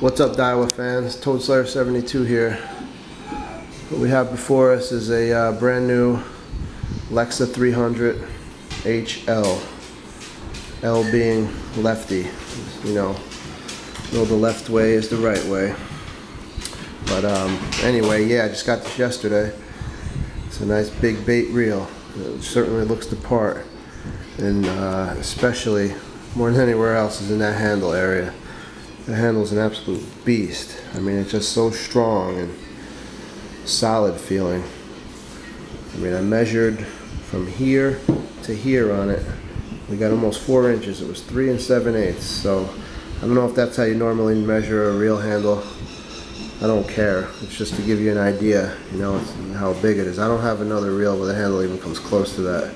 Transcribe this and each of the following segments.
What's up, Daiwa fans? Toad Slayer 72 here. What we have before us is a uh, brand new Lexa 300 HL. L being lefty. You know, know the left way is the right way. But um, anyway, yeah, I just got this yesterday. It's a nice big bait reel. It certainly looks the part. And uh, especially, more than anywhere else, is in that handle area. The handle's an absolute beast. I mean, it's just so strong and solid feeling. I mean, I measured from here to here on it. We got almost four inches. It was three and seven eighths. So I don't know if that's how you normally measure a reel handle. I don't care. It's just to give you an idea, you know, how big it is. I don't have another reel where the handle even comes close to that.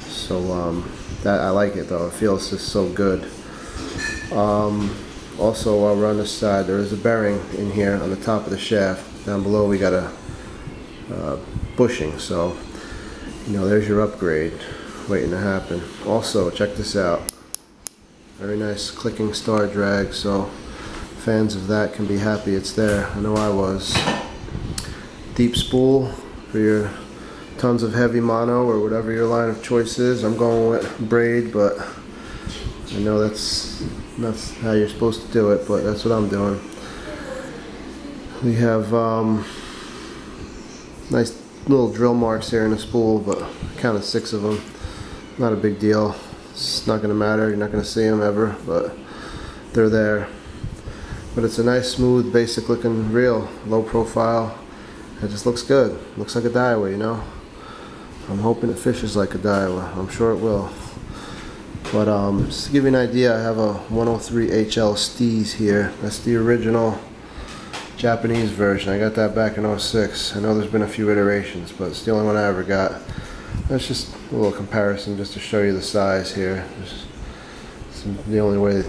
So um, that I like it though. It feels just so good. Um, also, while we're on this side, there is a bearing in here on the top of the shaft. Down below, we got a uh, bushing. So, you know, there's your upgrade waiting to happen. Also, check this out. Very nice clicking star drag. So, fans of that can be happy it's there. I know I was. Deep spool for your tons of heavy mono or whatever your line of choice is. I'm going with braid, but I know that's that's how you're supposed to do it, but that's what I'm doing. We have um, nice little drill marks here in the spool, but of six of them. Not a big deal. It's not going to matter. You're not going to see them ever, but they're there. But it's a nice, smooth, basic looking reel, low profile. It just looks good. Looks like a Daiwa, you know. I'm hoping it fishes like a Daiwa. I'm sure it will. But um, just to give you an idea, I have a 103 HL Steez here. That's the original Japanese version. I got that back in 06. I know there's been a few iterations, but it's the only one I ever got. That's just a little comparison just to show you the size here. It's the only way,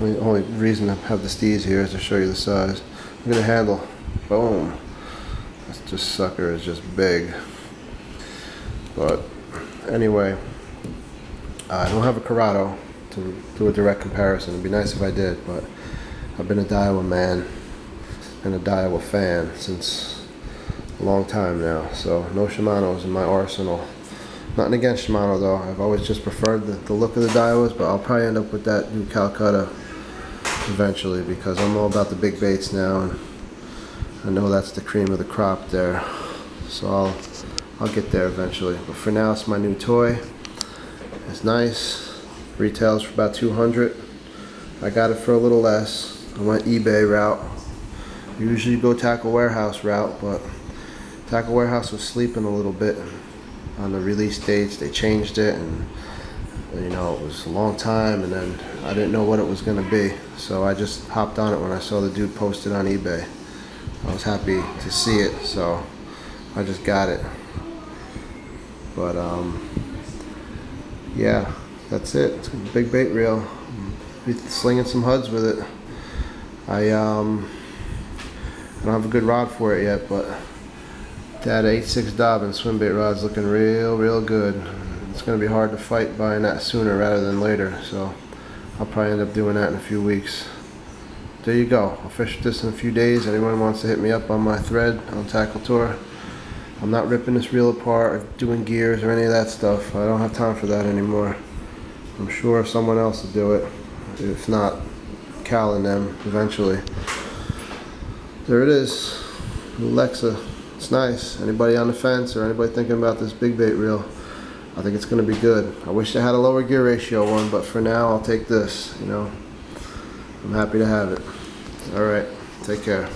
the only reason to have the Steez here is to show you the size. Look at the handle. Boom. This just sucker is just big. But anyway, Uh, I don't have a Curado to do a direct comparison. It'd be nice if I did, but I've been a Daiwa man and a Daiwa fan since a long time now. So no Shimano's in my arsenal. Nothing against Shimano though. I've always just preferred the, the look of the Daiwas, but I'll probably end up with that new Calcutta eventually because I'm all about the big baits now and I know that's the cream of the crop there. So I'll I'll get there eventually. But for now it's my new toy. It's nice. Retails for about 200. I got it for a little less. I went eBay route. Usually go tackle warehouse route, but tackle warehouse was sleeping a little bit on the release dates. They changed it, and you know it was a long time, and then I didn't know what it was going to be. So I just hopped on it when I saw the dude posted on eBay. I was happy to see it, so I just got it. But um, yeah, that's it. It's a big bait reel. Be slinging some HUDs with it. I um, I don't have a good rod for it yet, but that 8.6 Dobbin swim bait rod's looking real, real good. It's gonna be hard to fight buying that sooner rather than later, so I'll probably end up doing that in a few weeks. There you go. I'll fish this in a few days. Anyone wants to hit me up on my thread on Tackle Tour. I'm not ripping this reel apart or doing gears or any of that stuff. I don't have time for that anymore. I'm sure someone else will do it. If not, Cal and them eventually. There it is. Lexa. It's nice. Anybody on the fence or anybody thinking about this big bait reel, I think it's going to be good. I wish I had a lower gear ratio one, but for now I'll take this, you know. I'm happy to have it. All right. Take care.